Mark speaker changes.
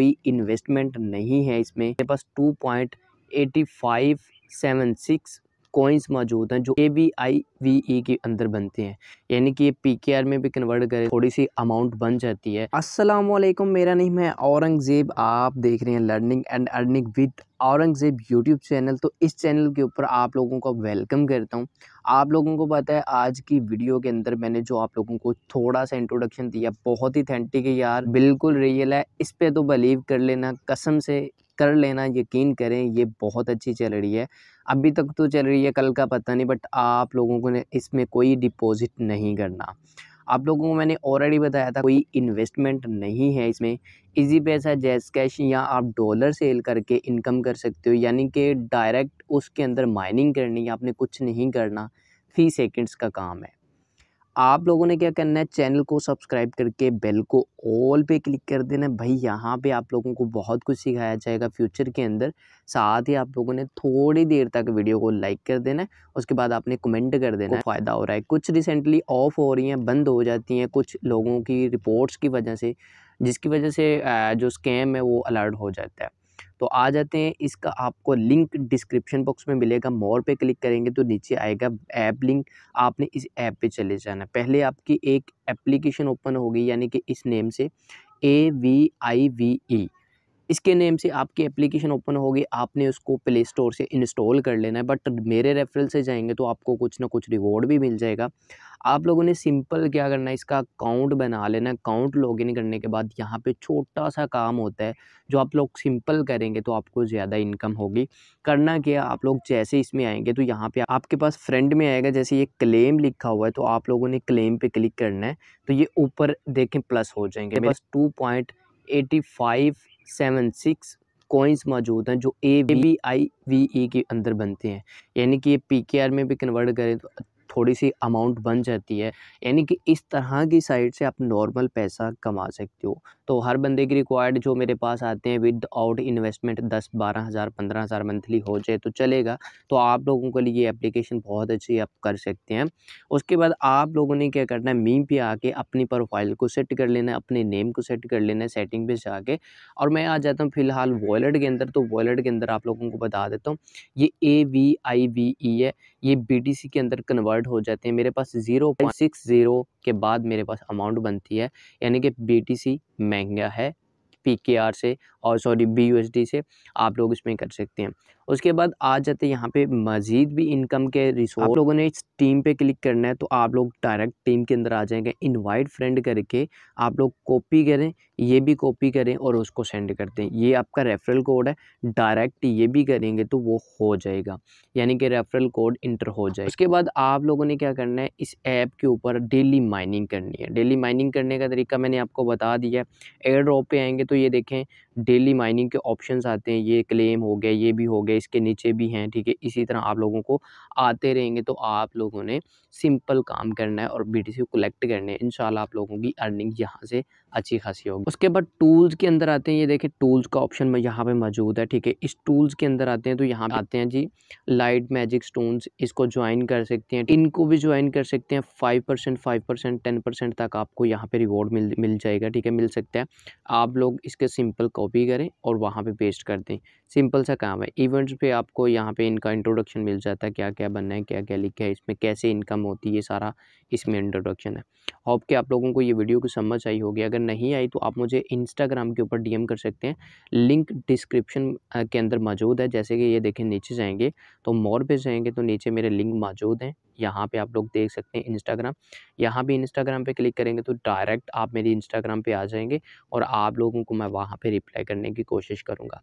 Speaker 1: कोई इन्वेस्टमेंट नहीं है इसमें। मेरे पास two point eighty five seven six coins मौजूद हैं, जो A V I V E के अंदर बनते हैं। यानी कि ये पी के आर में भी कन्वर्ट करें थोड़ी सी अमाउंट बन जाती है। वालेकुम मेरा नेम है औरंगज़ेब। आप देख रहे हैं learning and earning with Aurangzeb YouTube channel तो इस चैनल के ऊपर आप लोगों को वेलकम करता हूँ। आप लोगों को पता है, आज की वीडियो के अंदर मैंने जो आप लोगों को थोड़ा सा इंट्रोडक्शन दिया, बहुत ही थेंटिक है यार, बिल्कुल रियल है। इस पर तो बिलीव कर लेना, कसम से कर लेना, यकीन करें, ये बहुत अच्छी चल रही है। अभी तक तो चल रही है, कल का पता नहीं, बट आप लोगों को इसमें कोई डिपॉजिट नहीं करना। आप लोगों को मैंने ऑलरेडी बताया था, कोई इन्वेस्टमेंट नहीं है इसमें। इजी पैसा जैस कैश या आप डॉलर सेल करके इनकम कर सकते हो, यानी कि डायरेक्ट उसके अंदर माइनिंग करनी है आपने कुछ नहीं करना फ़ी सेकंड्स का काम है। आप लोगों ने क्या करना है? चैनल को सब्सक्राइब करके बेल को ऑल पे क्लिक कर देना भाई, यहाँ पे आप लोगों को बहुत कुछ सिखाया जाएगा फ्यूचर के अंदर। साथ ही आप लोगों ने थोड़ी देर तक वीडियो को लाइक कर देना है। उसके बाद आपने कमेंट कर देना है। फ़ायदा हो रहा है। कुछ रिसेंटली ऑफ़ हो रही हैं, बंद हो जाती हैं कुछ लोगों की रिपोर्ट्स की वजह से, जिसकी वजह से जो स्कैम है वो अलर्ट हो जाता है। तो आ जाते हैं, इसका आपको लिंक डिस्क्रिप्शन बॉक्स में मिलेगा, मोर पे क्लिक करेंगे तो नीचे आएगा ऐप लिंक, आपने इस ऐप पे चले जाना। पहले आपकी एक एप्लीकेशन ओपन होगी, यानी कि इस नेम से A V I V E इसके नेम से आपकी एप्लीकेशन ओपन होगी आपने उसको प्ले स्टोर से इंस्टॉल कर लेना है बट मेरे रेफरल से जाएँगे तो आपको कुछ ना कुछ रिवॉर्ड भी मिल जाएगा। आप लोगों ने सिंपल क्या करना है इसका अकाउंट बना लेना अकाउंट लॉगिन करने के बाद यहाँ पे छोटा सा काम होता है जो आप लोग सिंपल करेंगे तो आपको ज़्यादा इनकम होगी। करना क्या आप लोग जैसे इसमें आएँगे तो यहाँ पे आपके पास फ्रेंड में आएगा जैसे ये क्लेम लिखा हुआ है तो आप लोगों ने क्लेम पे क्लिक करना है तो ये ऊपर देखें प्लस हो जाएँगे। बस two point eighty five seven six coins मौजूद हैं, जो A B I V E के अंदर बनते हैं। यानी कि ये पी के आर में भी कन्वर्ट करें तो थोड़ी सी अमाउंट बन जाती है, यानी कि इस तरह की साइट से आप नॉर्मल पैसा कमा सकते हो। तो हर बंदे की रिक्वायर्ड जो मेरे पास आते हैं विद आउट इन्वेस्टमेंट दस, बारह हज़ार, पंद्रह हज़ार मंथली हो जाए तो चलेगा। तो आप लोगों के लिए ये एप्लीकेशन बहुत अच्छी आप कर सकते हैं। उसके बाद आप लोगों ने क्या करना है, मीम पे आके अपनी प्रोफ़ाइल को सेट कर लेना है, अपने नेम को सेट कर लेना है, सेटिंग पे जाके। और मैं आ जाता हूँ फ़िलहाल वॉलेट के अंदर तो वॉलेट के अंदर आप लोगों को बता देता हूँ, ये A V I V E है, ये बी टी सी के अंदर कन्वर्ट हो जाते हैं। मेरे पास ज़ीरो पॉइंट सिक्स ज़ीरो के बाद मेरे पास अमाउंट बनती है, यानी कि बी टी सी महँगा है पी के आर से और sorry B U S D से आप लोग इसमें कर सकते हैं। उसके बाद आ जाते यहाँ पे मज़ीद भी इनकम के रिसोर्स आप लोगों ने इस टीम पे क्लिक करना है तो आप लोग डायरेक्ट टीम के अंदर आ जाएँगे इनवाइट फ्रेंड करके आप लोग कॉपी करें, ये भी कॉपी करें और उसको सेंड कर दें ये आपका रेफरल कोड है डायरेक्ट ये भी करेंगे तो वो हो जाएगा, यानी कि रेफरल कोड इंटर हो जाए उसके बाद आप लोगों ने क्या करना है, इस ऐप के ऊपर डेली माइनिंग करनी है। डेली माइनिंग करने का तरीका मैंने आपको बता दिया है। एयर ड्रॉप पे आएँगे तो ये देखें डेली माइनिंग के ऑप्शंस आते हैं, ये क्लेम हो गया, ये भी हो गया इसके नीचे भी हैं, ठीक है? इसी तरह आप लोगों को आते रहेंगे तो आप लोगों ने सिंपल काम करना है और बी टी सी को कलेक्ट करने हैं। इन आप लोगों की अर्निंग यहाँ से अच्छी खासी होगी। उसके बाद टूल्स के अंदर आते हैं, ये देखें टूल्स का ऑप्शन में यहाँ पे मौजूद है, ठीक है? इस टूल्स के अंदर आते हैं तो यहाँ आते हैं जी लाइट मैजिक स्टोन्स इसको ज्वाइन कर सकते हैं। इनको भी ज्वाइन कर सकते हैं five percent five percent ten percent तक आपको यहाँ पे रिवॉर्ड मिल मिल जाएगा, ठीक है? मिल सकता है। आप लोग इसके सिंपल कॉपी करें और वहाँ पे पेस्ट कर दें। सिंपल सा काम है। इवेंट्स पे आपको यहाँ पे इनका इंट्रोडक्शन मिल जाता है क्या क्या बनना है क्या क्या लिखा है, इसमें कैसे इनकम होती है, ये सारा इसमें इंट्रोडक्शन है। होप कि आप लोगों को ये वीडियो की समझ आई होगी। अगर नहीं आई तो आप मुझे इंस्टाग्राम के ऊपर डीएम कर सकते हैं। लिंक डिस्क्रिप्शन के अंदर मौजूद है। जैसे कि ये देखें, नीचे जाएँगे तो मोर पे जाएँगे तो नीचे मेरे लिंक मौजूद हैं। यहाँ पे आप लोग देख सकते हैं इंस्टाग्राम यहाँ भी इंस्टाग्राम पे क्लिक करेंगे तो डायरेक्ट आप मेरी इंस्टाग्राम पे आ जाएँगे और आप लोगों को मैं वहाँ पे रिप्लाई करने की कोशिश करूँगा।